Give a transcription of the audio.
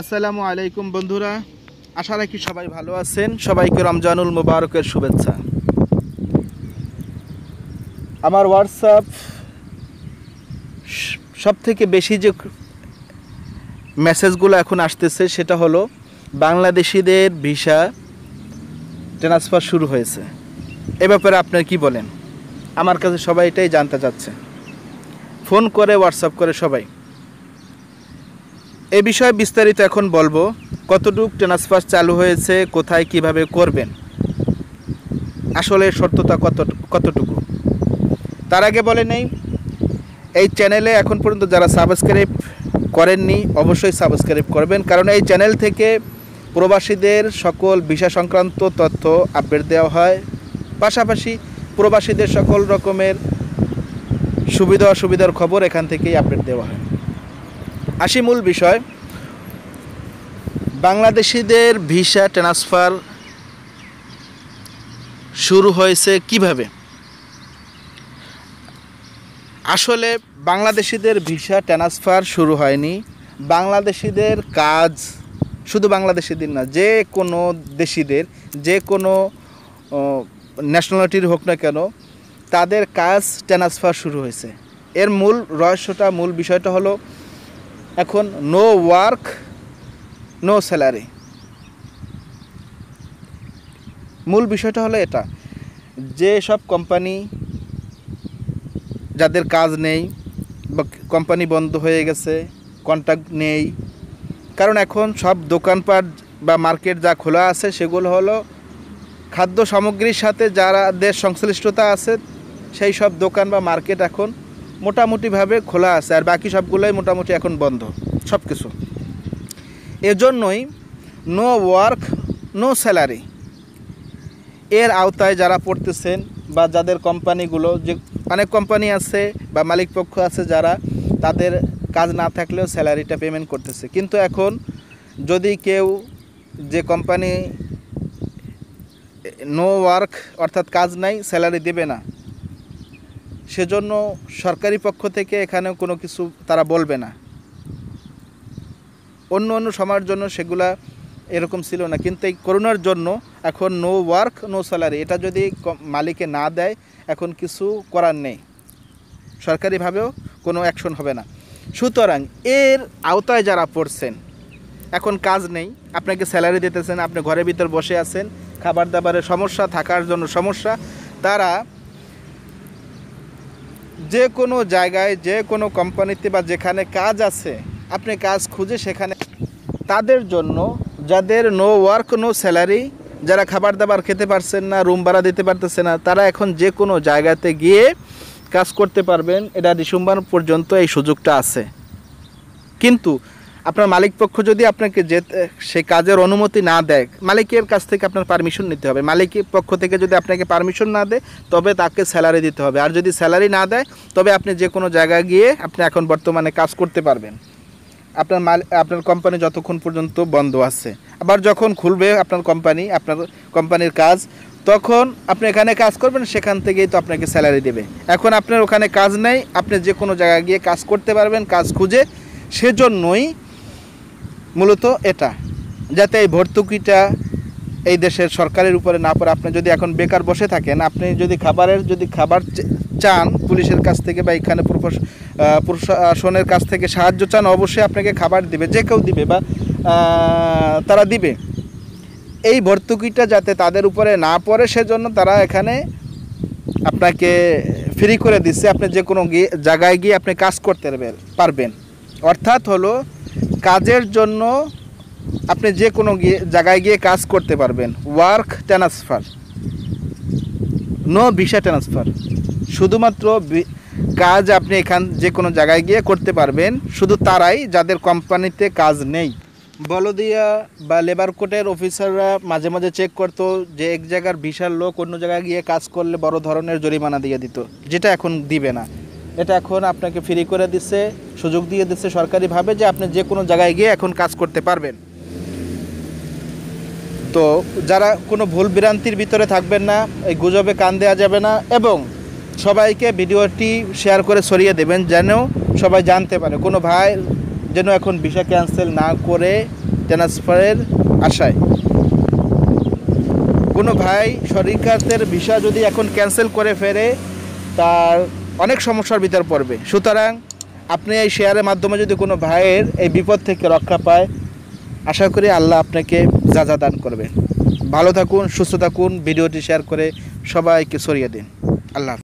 আসসালামু আলাইকুম বন্ধুরা, আশা রাখি সবাই ভালো আছেন। সবাইকে রমজানুল মুবারকের শুভেচ্ছা। আমার হোয়াটসঅ্যাপ সব থেকে বেশি যে মেসেজগুলো এখন আসতেছে, সেটা হলো, বাংলাদেশিদের ভিসা ট্রান্সফার শুরু হয়েছে। এ ব্যাপারে আপনার কি বলেন? আমার কাছে সবাই এটাই জানতে চাচ্ছে। ফোন করে হোয়াটসঅ্যাপ করে সবাই। এ বিষয়ে বিস্তারিত এখন বলব, কতটুক ট্রান্সফার চালু হয়েছে, কোথায় কীভাবে করবেন? আসলে সত্যতা কত, কতটুকু? তার আগে বলে নেই, এই চ্যানেলে এখন পর্যন্ত যারা সাবস্ক্রাইব করেননি, অবশ্যই সাবস্ক্রাইব করবেন, কারণ এই চ্যানেল থেকে প্রবাসীদের সকল ভিসা সংক্রান্ত তথ্য আপডেট দেওয়া হয়। পাশাপাশি প্রবাসীদের সকল রকমের সুবিধা অসুবিধার খবর এখান থেকেই আপডেট দেওয়া হয়। আসি মূল বিষয়। বাংলাদেশিদের ভিসা ট্রান্সফার শুরু হয়েছে কীভাবে? আসলে বাংলাদেশিদের ভিসা ট্রান্সফার শুরু হয়নি। বাংলাদেশিদের কাজ শুধু বাংলাদেশিদের না, যে কোনো দেশিদের, যে কোনো ন্যাশনালিটির হোক না কেন, তাদের কাজ ট্রান্সফার শুরু হয়েছে। এর মূল রহস্যটা, মূল বিষয়টা হলো এখন নো ওয়ার্ক নো স্যালারি মূল বিষয়টা হলো এটা, যে সব কোম্পানি যাদের কাজ নেই বা কোম্পানি বন্ধ হয়ে গেছে কন্ট্যাক্ট নেই, কারণ এখন সব দোকানপাট বা মার্কেট যা খোলা আছে সেগুলো হলো খাদ্য সামগ্রীর সাথে যারা দেশ সংশ্লিষ্টতা আছে, সেই সব দোকান বা মার্কেট এখন মোটামুটিভাবে খোলা আছে আর বাকি সবগুলোই মোটামুটি এখন বন্ধ সব কিছু এজন্যই নো ওয়ার্ক নো স্যালারি এর আওতায় যারা পড়তেছেন বা যাদের কোম্পানিগুলো, যে অনেক কোম্পানি আছে বা মালিক পক্ষ আছে যারা, তাদের কাজ না থাকলেও স্যালারিটা পেমেন্ট করতেছে। কিন্তু এখন যদি কেউ যে কোম্পানি নো ওয়ার্ক অর্থাৎ কাজ নাই, স্যালারি দেবে না সেজন্য সরকারি পক্ষ থেকে এখানেও কোনো কিছু তারা বলবে না। অন্য অন্য সময়ের জন্য সেগুলা এরকম ছিল না। কিন্তু এই করোনার জন্য এখন নো ওয়ার্ক নো স্যালারি এটা যদি মালিকে না দেয়, এখন কিছু করার নেই। সরকারিভাবেও কোনো অ্যাকশন হবে না। সুতরাং এর আওতায় যারা পড়ছেন, এখন কাজ নেই। আপনাকে স্যালারি দিতেছেন, আপনি ঘরের ভিতর বসে আছেন খাবার দাবারের সমস্যা, থাকার জন্য সমস্যা। তারা যে কোনো জায়গায়, যে কোনো কোম্পানিতে বা যেখানে কাজ আছে, আপনি কাজ খুঁজে সেখানে তাদের জন্য যাদের নো ওয়ার্ক নো স্যালারি যারা খাবার দাবার খেতে পারছেন না রুম ভাড়া দিতে পারতেছে না, তারা এখন যে কোনো জায়গাতে গিয়ে কাজ করতে পারবেন। এটা ডিসেম্বর পর্যন্ত এই সুযোগটা আছে। কিন্তু আপনার মালিক পক্ষ যদি আপনাকে যে সে কাজের অনুমতি না দেয়, মালিকের কাছ থেকে আপনার পারমিশন নিতে হবে। মালিকের পক্ষ থেকে যদি আপনাকে পারমিশন না দেয়, তবে তাকে স্যালারি দিতে হবে। আর যদি স্যালারি না দেয়, তবে আপনি যে কোনো জায়গায় গিয়ে আপনি এখন বর্তমানে কাজ করতে পারবেন। আপনার মাল, আপনার কোম্পানি যতক্ষণ পর্যন্ত বন্ধ আছে। আবার যখন খুলবে আপনার কোম্পানি আপনার কোম্পানির কাজ, তখন আপনি এখানে কাজ করবেন, সেখান থেকেই তো আপনাকে স্যালারি দেবে। এখন আপনার ওখানে কাজ নেই, আপনি যে কোনো জায়গায় গিয়ে কাজ করতে পারবেন, কাজ খুঁজে, সেজন্যই মূলত এটা। যাতে এই ভর্তুকিটা এই দেশের সরকারের উপরে না পড়ে। আপনি যদি এখন বেকার বসে থাকেন, আপনি যদি খাবারের, যদি খাবার চান পুলিশের কাছ থেকে বা এখানে প্রশাসনের কাছ থেকে সাহায্য চান, অবশ্যই আপনাকে খাবার দিবে, যে কেউ দিবে বা তারা দিবে। এই ভর্তুকিটা যাতে তাদের উপরে না পড়ে, সেজন্য তারা এখানে আপনাকে ফ্রি করে দিচ্ছে। আপনি যে কোনো গিয়ে, জায়গায় গিয়ে আপনি কাজ করতে পারবেন। অর্থাৎ হলো কাজের জন্য আপনি যে কোনো গিয়ে, জায়গায় গিয়ে কাজ করতে পারবেন। Work transfer no visa transfer শুধুমাত্র কাজ আপনি এখান, যে কোনো জায়গায় গিয়ে করতে পারবেন। শুধু তারাই যাদের কোম্পানিতে কাজ নেই। বলদিয়া বা লেবার কোর্টের অফিসাররা মাঝে মাঝে চেক করতো যে এক জায়গার বিশাল লোক অন্য জায়গায় গিয়ে কাজ করলে বড় ধরনের জরিমানা দিয়ে দিত। যেটা এখন দিবে না। এটা এখন আপনাকে ফ্রি করে দিচ্ছে সুযোগ দিয়ে দিচ্ছে সরকারিভাবে যে আপনি যে কোনো জায়গায় গিয়ে এখন কাজ করতে পারবেন। তো যারা কোনো ভুল বিরান্তির ভিতরে থাকবেন না, এই গুজবে কান দেওয়া যাবে না এবং সবাইকে ভিডিওটি শেয়ার করে সরিয়ে দেবেন যেন সবাই জানতে পারে। কোনো ভাই যেন এখন ভিসা ক্যান্সেল না করে ট্রান্সফারের আশায়। কোনো ভাই সরকারের ভিসা যদি এখন ক্যান্সেল করে ফেরে, তার অনেক সমস্যার ভিতর পড়বে। সুতরাং আপনি এই শেয়ারের মাধ্যমে যদি কোনো ভাইয়ের এই বিপদ থেকে রক্ষা পায়, আশা করি আল্লাহ আপনাকে যা যা দান করবে। ভালো থাকুন, সুস্থ থাকুন, ভিডিওটি শেয়ার করে সবাইকে সরিয়ে দিন। আল্লাহ।